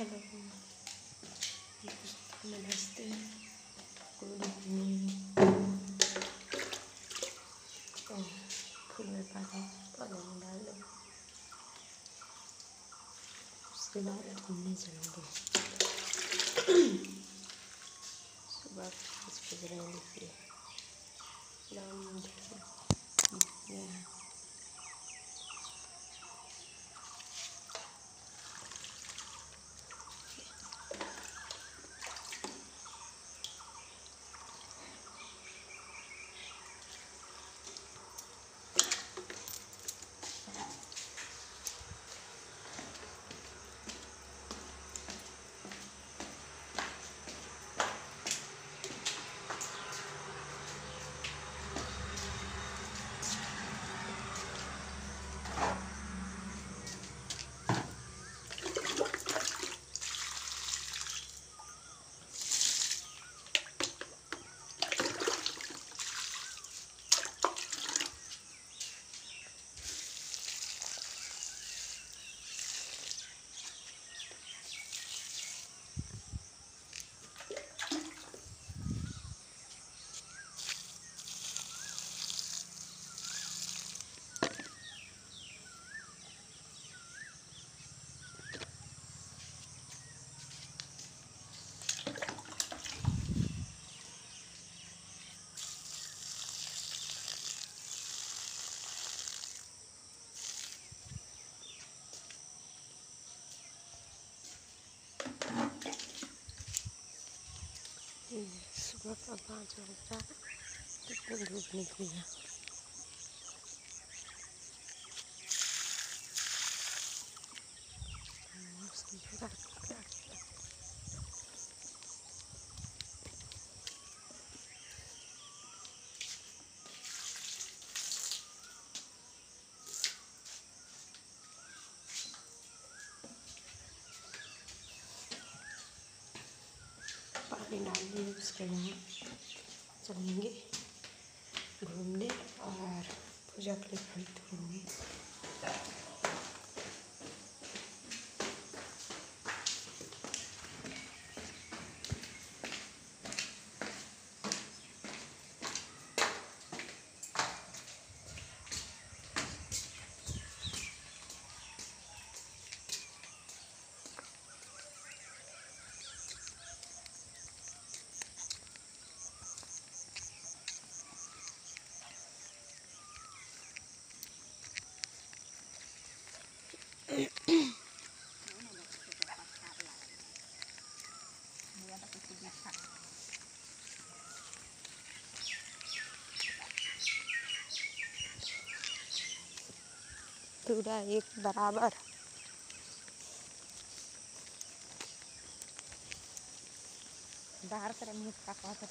नमस्ते। Good evening. फूल में पानी। में डाल दो। उसके बाद घूमने चलेंगे। सुबह पाँच बज रहे हैं। देखिए सुबह का पाँच बज रहा है कितनी धूप निकली है मौसम पूरा पानी डाल उसके बाद चलेंगे घूमने और पूजा के लिए खरीद तोड़ेंगे पूरा एक बराबर। बाहर कर मुँह का कहत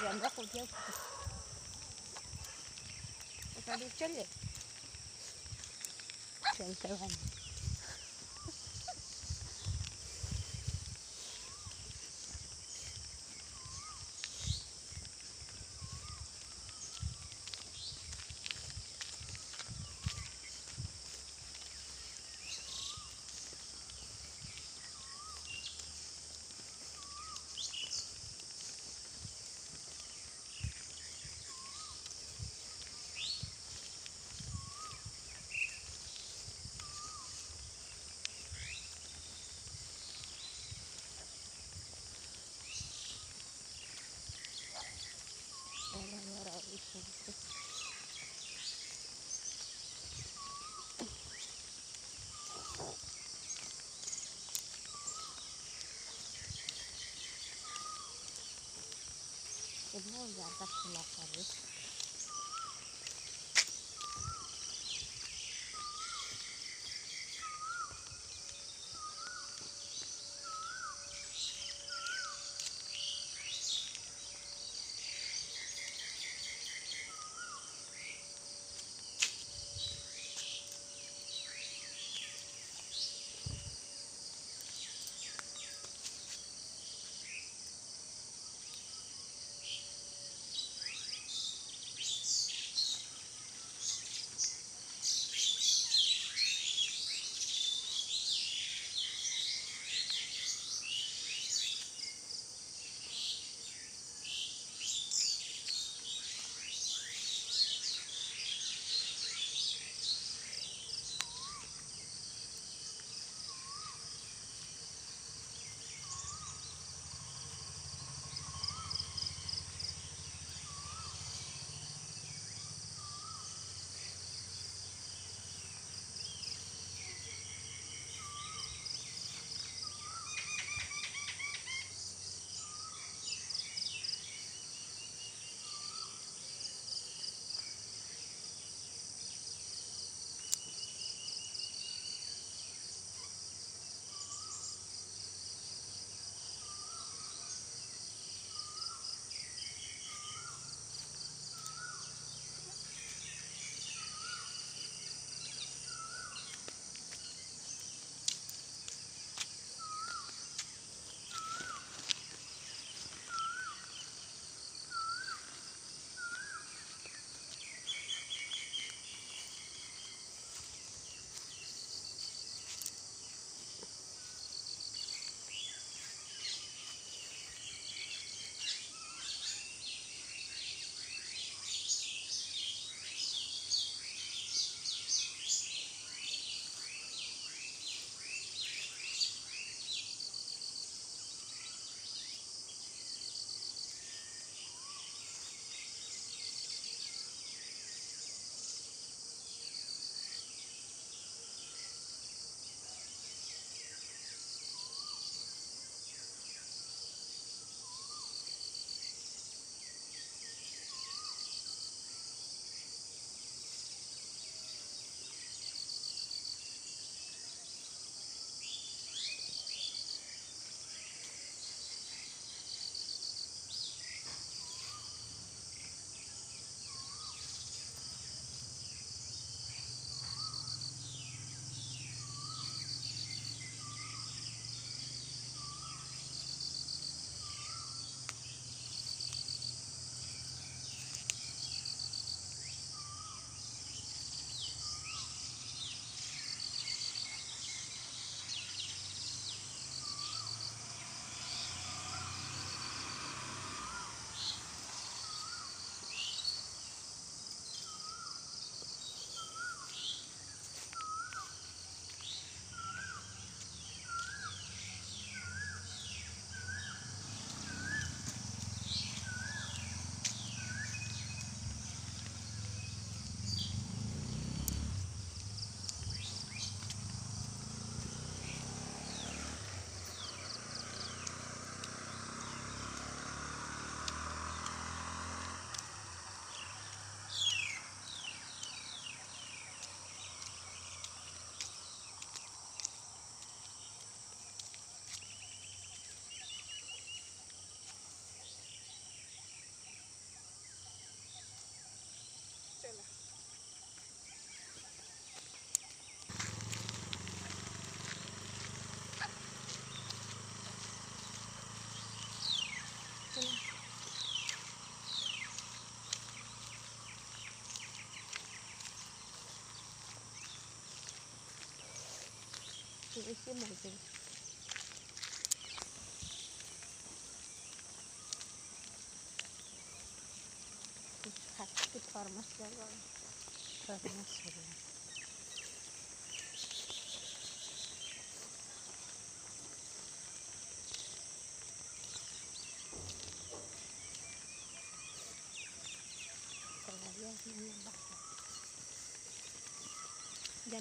Viendra con Dieu. Ça va lui tirer. Je vais le faire. It's more than that, itu mau kecil sakit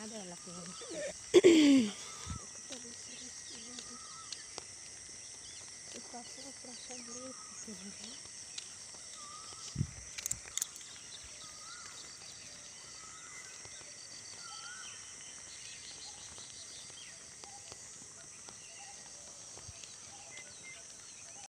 ada lagi. semblait que je